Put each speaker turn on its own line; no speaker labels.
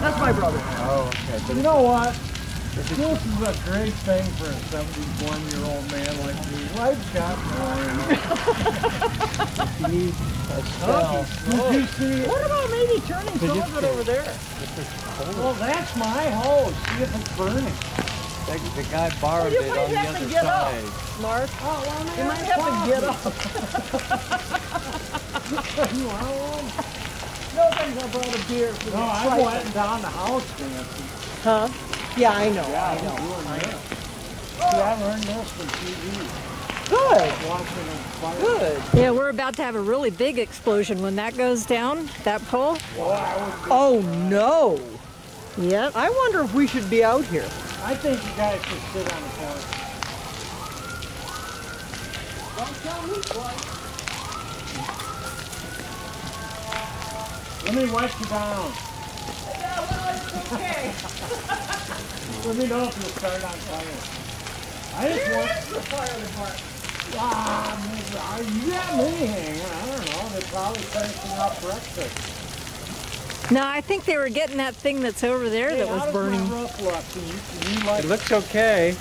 That's my brother.
Oh, okay. But
You know what? This is a great thing for a 71-year-old man like me. Life's got more.
you need a cell.
Did you see?
What about maybe turning some of it over there?
Well, that's my hose. See if it's burning.
The, the guy borrowed
you
it
might
on the
have to
other
get up.
side.
Mark,
Oh, well, man,
you might have to get up.
you want one?
I brought a beer for
No,
the
I
cycle.
went down the house, Nancy.
Huh? Yeah, I know.
Yeah,
I
I'm
know.
See, I learned this from TV.
Good.
Watching fire.
Good.
Yeah, we're about to have a really big explosion when that goes down, that pole.
Well, I, would,
Oh uh, no.
Yep.
I wonder if we should be out here.
I think you guys should sit on the couch. Don't tell me twice. Let me wipe you down.
okay.
Let me know if you start on fire. I just want.
the fire department.
Ah, man, you got me hanging. I don't know. They're probably finishing up breakfast.
No, I think they were getting that thing that's over there
Hey,
that was burning.
My roof look? Can you, can you like
It looks okay.